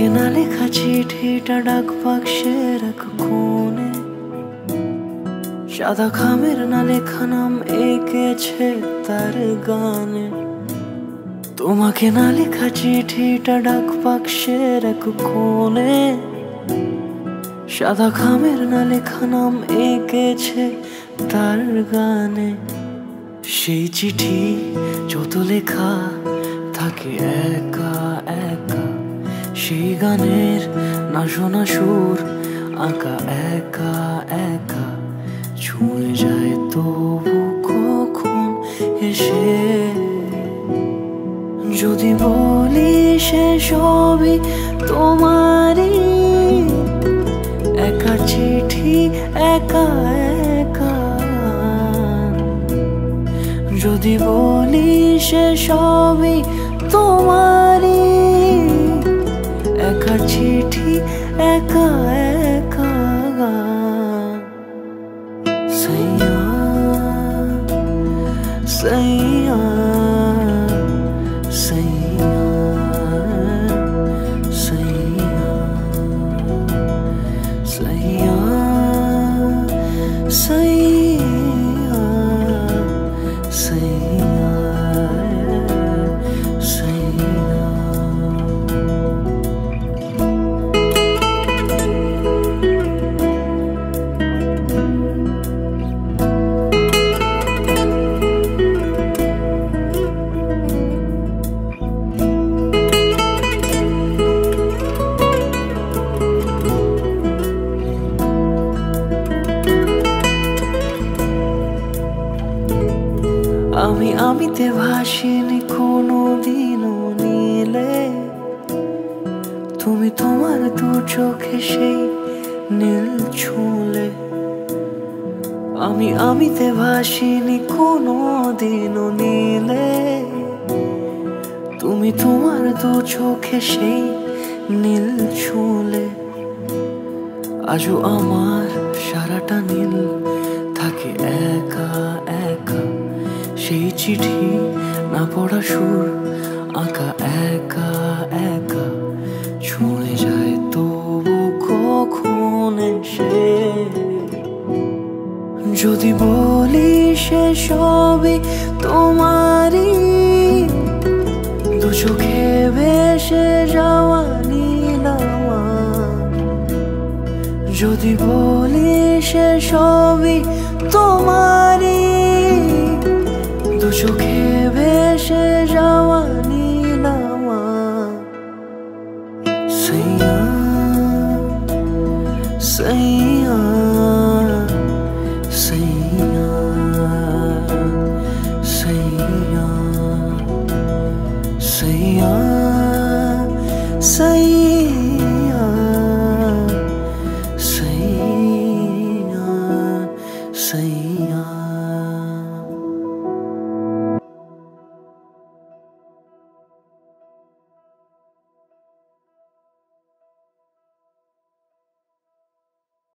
তোমাকে না লেখা চিঠিটা ডাক বাক্সের এক কোণে। সাদা খামের না লেখা নাম এঁকেছে তার গানে। তোমাকে না লেখা চিঠিটা ডাক বাক্সের এক কোণে। সাদা খামের না লেখা নাম এঁকেছে তার গানে। সেই চিঠি যত লেখা, থাকে একা একা। সেই গানের, না শোনা সুর, আঁকা একা একা। ছুঁয়ে যায় তবু কখন এসে যদি বলি সে সবই তোমারই, একা চিঠি একা একা। যদি বলি সে সবই তোমারই একা চিঠি একা একা সৈয়া সৈয়া সৈয়া সৈয়া সৈয়া সৈয়া সৈয়া আমি আমিতে ভাসিনি কোনো দিনও নিলে। তুমি তোমার দু চোখে সেই নীল ছুঁলে। আমি আমিতে ভাসিনি কোনো দিনও নিলে। তুমি তোমার দু চোখে সেই নীল ছুঁলে। আজও আমার সারাটা নীল থাকে একা একা সেই চিঠি না পড়া সুর, আঁকা একা একা ছুঁয়ে যায় তবু কখন এসে? যদি বলি সে সবই তোমারই, দু চোখে ভেসে যাওয়া যদি বলি সে সবই তোমারই দু চোখে ভেসে যাওয়া নীল আমার সৈয়া সৈয়া সৈয়া সৈয়া সৈয়া সৈয়া